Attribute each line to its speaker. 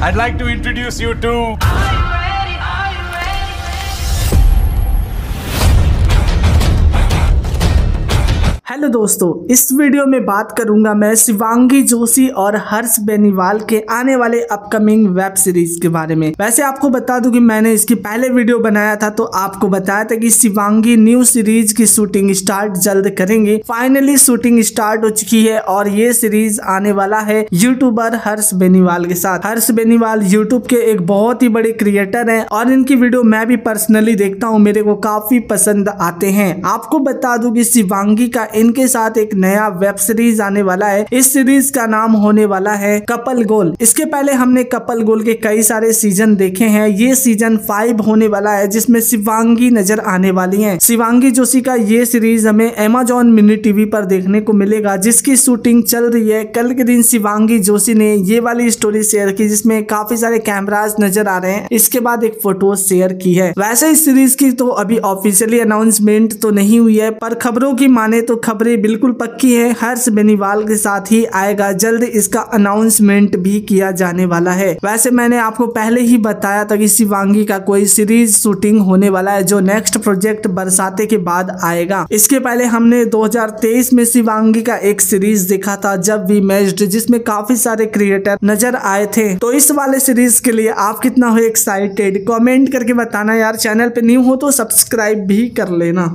Speaker 1: I'd like to introduce you to
Speaker 2: hello दोस्तों, इस video में बात करूँगा मैं शिवांगी जोशी और हर्ष बेनीवाल के आने वाले अपकमिंग वेब सीरीज़ के बारे में। वैसे आपको बता दूँ कि मैंने इसकी पहले वीडियो बनाया था तो आपको बताया था कि शिवांगी न्यू सीरीज़ की शूटिंग स्टार्ट जल्द करेंगे। फाइनली शूटिंग स्टार्ट हो चुकी है और ये सीरीज़ आने वाला है यूट्यूबर हर्ष बेनीवाल के साथ। हर्ष बेनीवाल यूट्यूब के एक बहुत ही बड़े क्रिएटर है और इनकी वीडियो मैं भी पर्सनली देखता हूँ, मेरे को काफ़ी पसंद आते हैं। आपको बता दूँ कि शिवांगी का इनके साथ एक नया वेब सीरीज़ आने वाला है। इस सीरीज़ का नाम होने वाला है कपल गोल। इसके पहले हमने कपल गोल के कई सारे सीज़न देखे हैं। ये सीज़न फाइव होने वाला है, जिसमें शिवांगी नज़र आने वाली है। शिवांगी जोशी का ये सीरीज़ हमें एमेजोन मिनी टीवी पर देखने को मिलेगा, जिसकी शूटिंग चल रही है। कल के दिन शिवांगी जोशी ने ये वाली स्टोरी शेयर की, जिसमें काफ़ी सारे कैमराज नज़र आ रहे हैं। इसके बाद एक फ़ोटो शेयर की है। वैसे इस सीरीज़ की तो अभी ऑफिशियली अनाउंसमेंट तो नहीं हुई है, पर खबरों की माने तो खबरें बिल्कुल पक्की है। हर्ष बेनीवाल के साथ ही आएगा। जल्द इसका अनाउंसमेंट भी किया जाने वाला है। वैसे मैंने आपको पहले ही बताया था कि शिवांगी का कोई सीरीज़ शूटिंग होने वाला है, जो नेक्स्ट प्रोजेक्ट बरसाते के बाद आएगा। इसके पहले हमने 2023 में शिवांगी का एक सीरीज़ देखा था, जब वी मैच्ड जिसमें काफ़ी सारे क्रिएटर नज़र आए थे। तो इस वाले सीरीज़ के लिए आप कितना हो एक्साइटेड कमेंट करके बताना यार। चैनल पे न्यू हो तो सब्सक्राइब भी कर लेना।